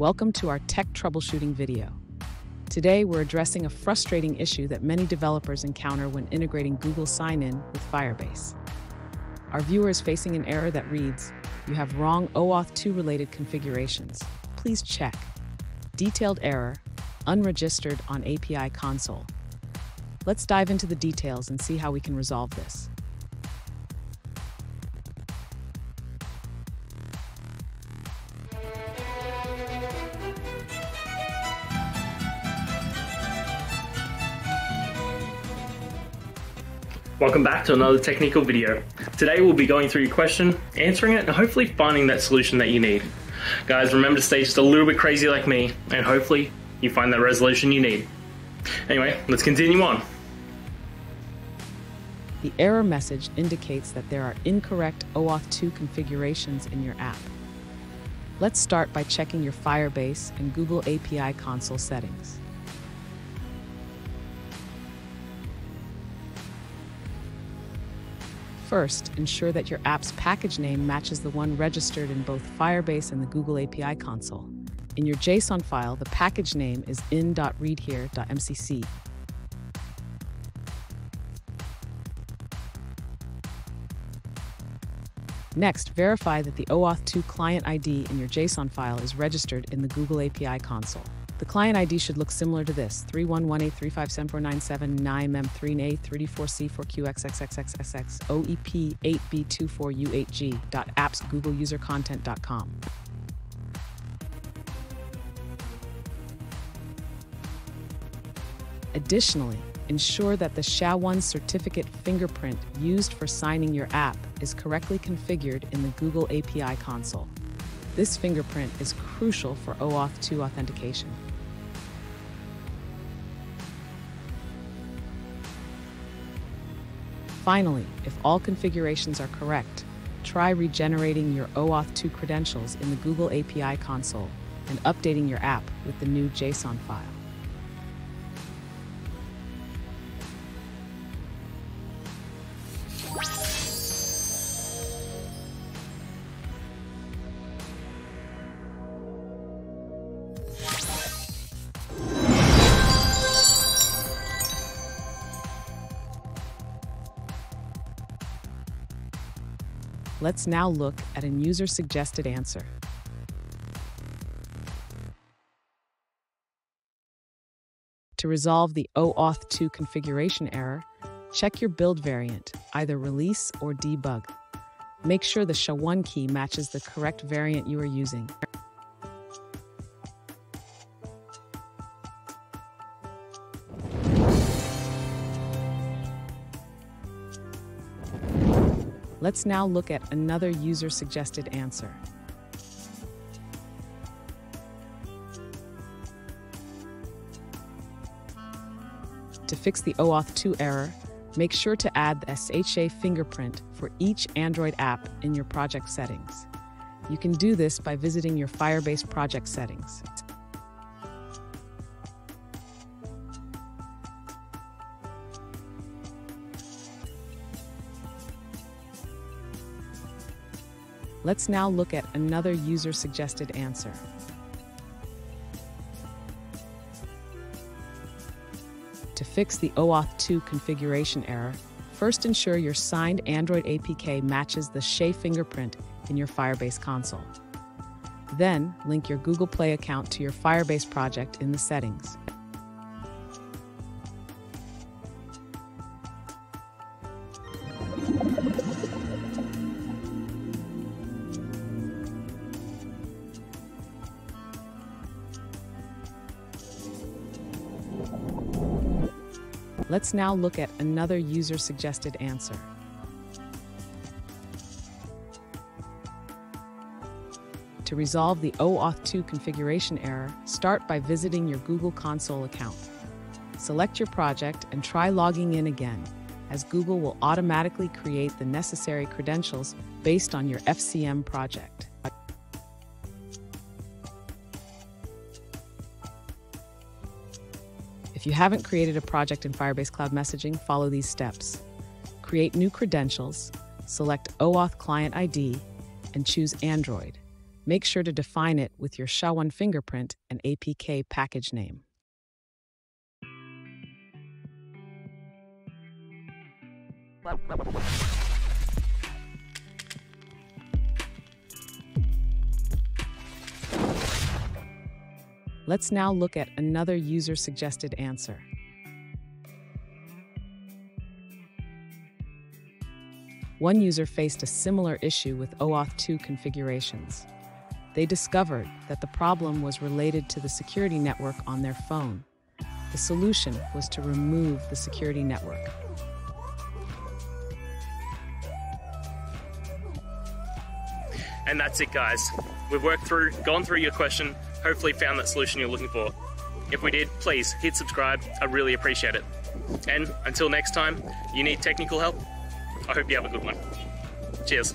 Welcome to our tech troubleshooting video. Today, we're addressing a frustrating issue that many developers encounter when integrating Google Sign-In with Firebase. Our viewer is facing an error that reads, you have wrong OAuth 2 related configurations. Please check. Detailed error, unregistered on API console. Let's dive into the details and see how we can resolve this. Welcome back to another technical video. Today we'll be going through your question, answering it, and hopefully finding that solution that you need. Guys, remember to stay just a little bit crazy like me, and hopefully you find that resolution you need. Anyway, let's continue on. The error message indicates that there are incorrect OAuth 2 configurations in your app. Let's start by checking your Firebase and Google API console settings. First, ensure that your app's package name matches the one registered in both Firebase and the Google API console. In your JSON file, the package name is in.readhere.mcc. Next, verify that the OAuth 2 client ID in your JSON file is registered in the Google API console. The client ID should look similar to this 3118357497 OEP 8B24U8G.appsgoogleusercontent.com. Additionally, ensure that the SHA-1 certificate fingerprint used for signing your app is correctly configured in the Google API console. This fingerprint is crucial for OAuth 2 authentication. Finally, if all configurations are correct, try regenerating your OAuth 2 credentials in the Google API console and updating your app with the new JSON file. Let's now look at a user-suggested answer. To resolve the OAuth 2 configuration error, check your build variant, either release or debug. Make sure the SHA-1 key matches the correct variant you are using. Let's now look at another user-suggested answer. To fix the OAuth 2 error, make sure to add the SHA fingerprint for each Android app in your project settings. You can do this by visiting your Firebase project settings. Let's now look at another user-suggested answer. To fix the OAuth 2 configuration error, first ensure your signed Android APK matches the SHA fingerprint in your Firebase console. Then, link your Google Play account to your Firebase project in the settings. Let's now look at another user-suggested answer. To resolve the OAuth 2 configuration error, start by visiting your Google Console account. Select your project and try logging in again, as Google will automatically create the necessary credentials based on your FCM project. If you haven't created a project in Firebase Cloud Messaging, follow these steps. Create new credentials, select OAuth Client ID, and choose Android. Make sure to define it with your SHA-1 fingerprint and APK package name. Let's now look at another user-suggested answer. One user faced a similar issue with OAuth 2 configurations. They discovered that the problem was related to the security network on their phone. The solution was to remove the security network. And that's it, guys. We've worked through, gone through your question, hopefully found that solution you're looking for. If we did, please hit subscribe. I really appreciate it. And until next time, you need technical help? I hope you have a good one. Cheers.